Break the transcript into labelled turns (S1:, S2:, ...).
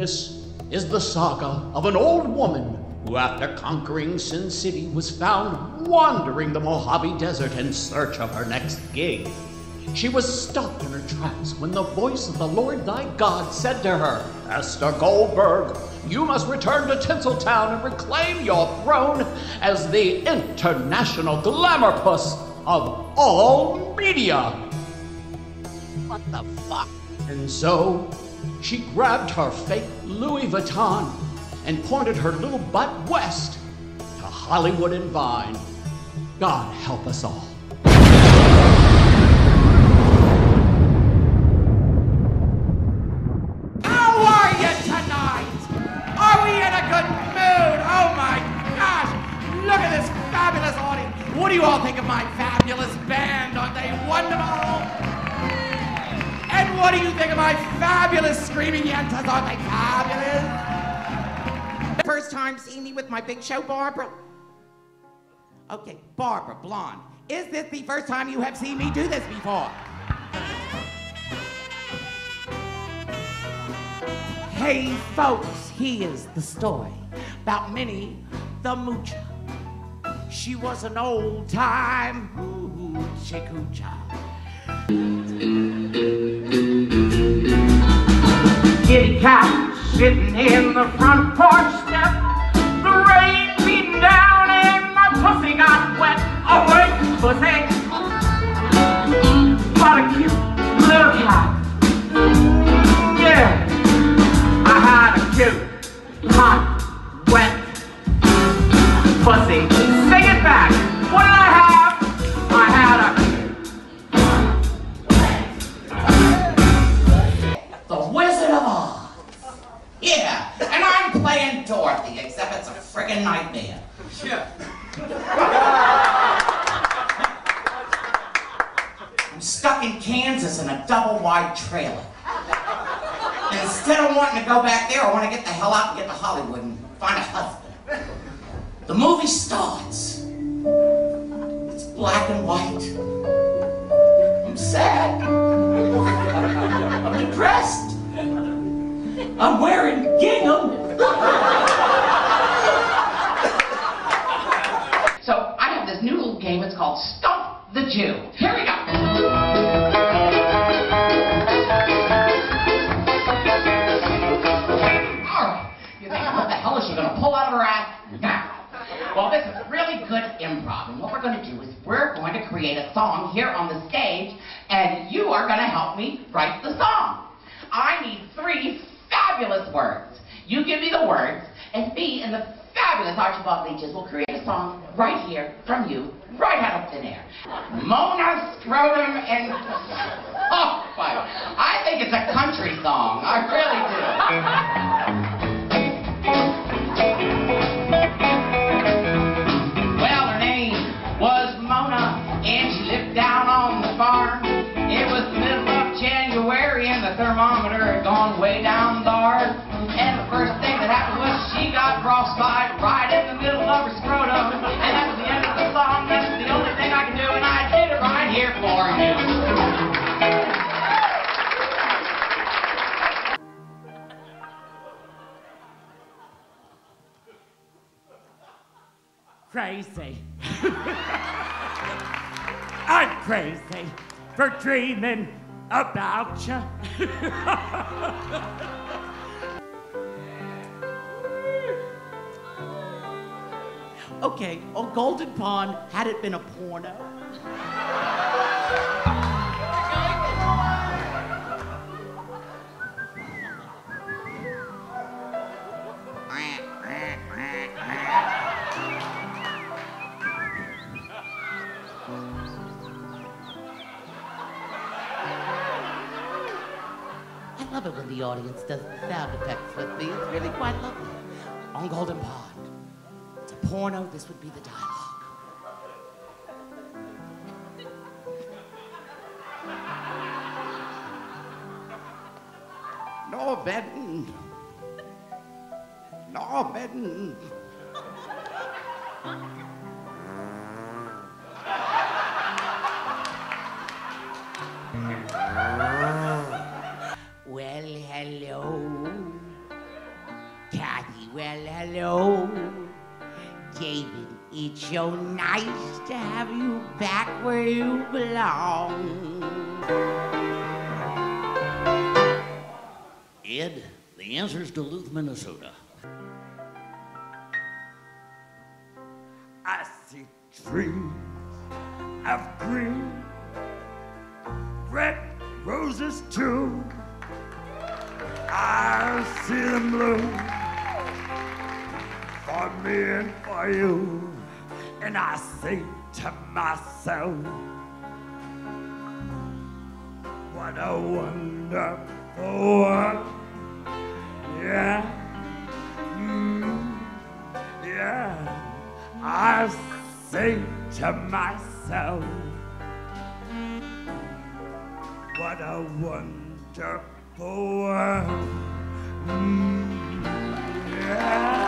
S1: This is the saga of an old woman who, after conquering Sin City, was found wandering the Mojave Desert in search of her next gig. She was stopped in her tracks when the voice of the Lord thy God said to her, Ester Goldberg, you must return to Tinseltown and reclaim your throne as the international glamour puss of all media.
S2: What the fuck?
S1: And so she grabbed her fake Louis Vuitton and pointed her little butt west to Hollywood and Vine. God help us all.
S3: How are you tonight? Are we in a good mood? Oh my gosh! Look at this fabulous audience. What do you all think of my fabulous band? Aren't they wonderful? What do you think of my fabulous screaming yentas? Aren't they fabulous? First time seeing me with my big show, Barbara? Okay, Barbara, blonde. Is this the first time you have seen me do this before? Hey folks, here's the story about Minnie the Moocher. She was an old time hoochie coocher. Kitty cat sitting in the front porch step. The rain beating down and my pussy got wet. Oh wait, pussy. What a cute little cat. Yeah. I had a cute, hot, wet pussy. Friggin' nightmare. I'm stuck in Kansas in a double wide trailer. Instead of wanting to go back there, I want to get the hell out and get to Hollywood and find a husband. The movie starts. It's black and white. This new game. It's called Stump the Jew. Here we go. All right. You think, what the hell is she to pull out of her ass now? Well, this is really good improv, and what we're going to do is we're going to create a song here on the stage, and you are going to help me write the song. I need three fabulous words. You give me the words, and me and the fabulous Archibald Leaches will create a song right here from you, right out of thin air. Mona Scrotum and oh, fire. I think it's a country song. I really do. Well, her name was Mona, and she lived down on the farm. It was the middle of January, and the thermometer had gone way down there. She got frostbite right in the middle of her scrotum. And that was the end of the song. That's the only thing I can do, and I did it right here for you.
S4: crazy. I'm crazy for dreaming about you.
S3: Okay, on Golden Pond, had it been a porno? I love it when the audience does the sound effects with me. It's really quite lovely. On Golden Pond, porno, oh, this would be the dialogue. No bedding, no bedding. So nice to have you back where you belong.
S5: Ed, the answer's Duluth, Minnesota.
S1: I see trees of green, red roses too. I see them bloom for me and for you. And I say to myself, what a wonderful world. Yeah. Mm. Yeah. I say to myself, what a wonderful world. Mm. Yeah.